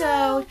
episode.